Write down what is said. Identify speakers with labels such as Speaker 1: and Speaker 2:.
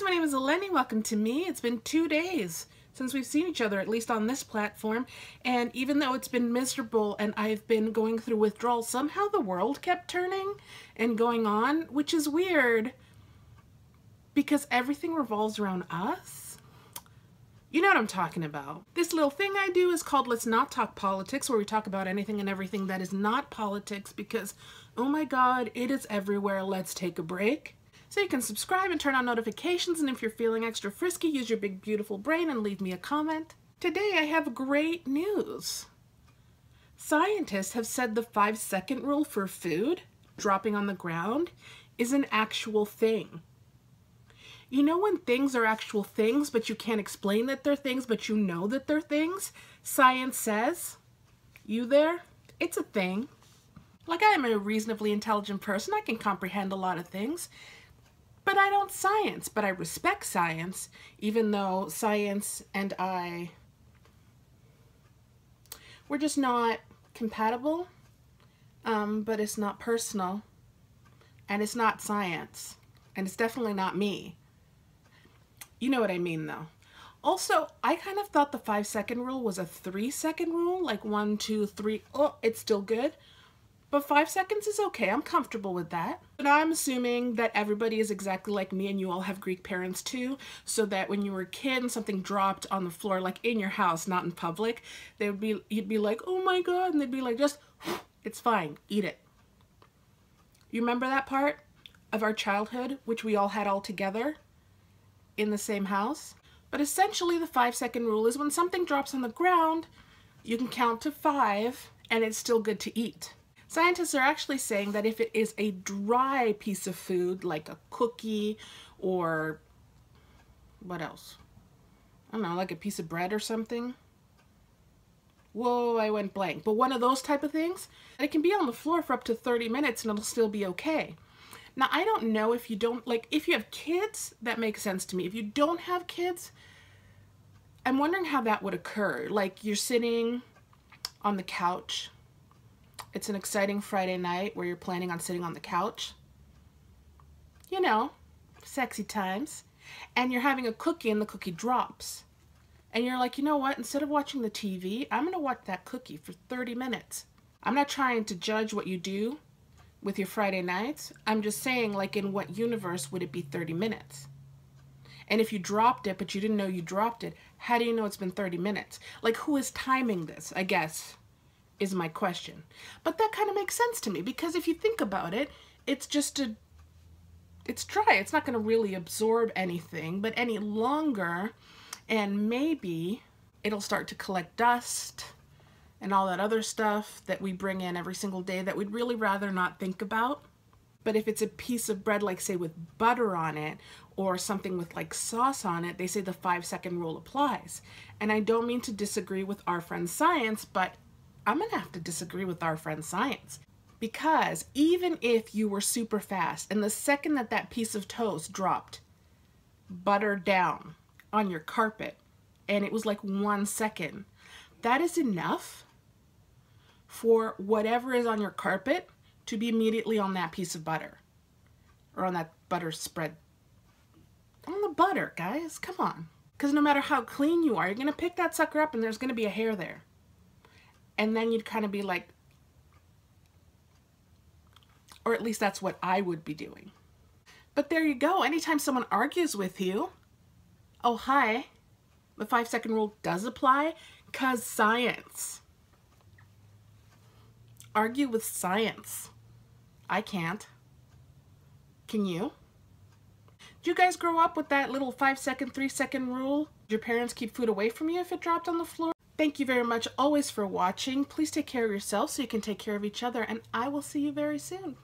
Speaker 1: guys, my name is Eleni. Welcome to me. It's been two days since we've seen each other, at least on this platform. And even though it's been miserable and I've been going through withdrawal, somehow the world kept turning and going on, which is weird because everything revolves around us. You know what I'm talking about. This little thing I do is called Let's Not Talk Politics, where we talk about anything and everything that is not politics because, oh my god, it is everywhere. Let's take a break. So you can subscribe and turn on notifications, and if you're feeling extra frisky, use your big beautiful brain and leave me a comment. Today I have great news. Scientists have said the five second rule for food dropping on the ground is an actual thing. You know when things are actual things, but you can't explain that they're things, but you know that they're things? Science says, you there? It's a thing. Like I am a reasonably intelligent person, I can comprehend a lot of things. But I don't science, but I respect science, even though science and I, we're just not compatible, um, but it's not personal, and it's not science, and it's definitely not me. You know what I mean, though. Also, I kind of thought the five second rule was a three second rule, like one, two, three, oh, it's still good. But five seconds is okay. I'm comfortable with that. But I'm assuming that everybody is exactly like me and you all have Greek parents too, so that when you were a kid and something dropped on the floor, like in your house, not in public, they would be, you'd be like, oh my God, and they'd be like, just, it's fine, eat it. You remember that part of our childhood, which we all had all together in the same house? But essentially the five second rule is when something drops on the ground, you can count to five and it's still good to eat. Scientists are actually saying that if it is a dry piece of food, like a cookie or what else? I don't know, like a piece of bread or something. Whoa, I went blank. But one of those type of things, it can be on the floor for up to 30 minutes and it'll still be okay. Now, I don't know if you don't, like, if you have kids, that makes sense to me. If you don't have kids, I'm wondering how that would occur. Like, you're sitting on the couch it's an exciting Friday night where you're planning on sitting on the couch. You know, sexy times. And you're having a cookie and the cookie drops. And you're like, you know what? Instead of watching the TV, I'm going to watch that cookie for 30 minutes. I'm not trying to judge what you do with your Friday nights. I'm just saying, like, in what universe would it be 30 minutes? And if you dropped it, but you didn't know you dropped it, how do you know it's been 30 minutes? Like, who is timing this, I guess? Is my question. But that kind of makes sense to me because if you think about it, it's just a, it's dry. It's not going to really absorb anything, but any longer and maybe it'll start to collect dust and all that other stuff that we bring in every single day that we'd really rather not think about. But if it's a piece of bread, like say with butter on it, or something with like sauce on it, they say the five second rule applies. And I don't mean to disagree with our friend science, but I'm going to have to disagree with our friend science. Because even if you were super fast and the second that that piece of toast dropped butter down on your carpet and it was like one second, that is enough for whatever is on your carpet to be immediately on that piece of butter or on that butter spread. On the butter, guys, come on. Because no matter how clean you are, you're going to pick that sucker up and there's going to be a hair there. And then you'd kind of be like, or at least that's what I would be doing. But there you go. Anytime someone argues with you, oh, hi, the five second rule does apply because science. Argue with science. I can't. Can you? Do you guys grow up with that little five second, three second rule? Did your parents keep food away from you if it dropped on the floor? Thank you very much always for watching. Please take care of yourself so you can take care of each other and I will see you very soon.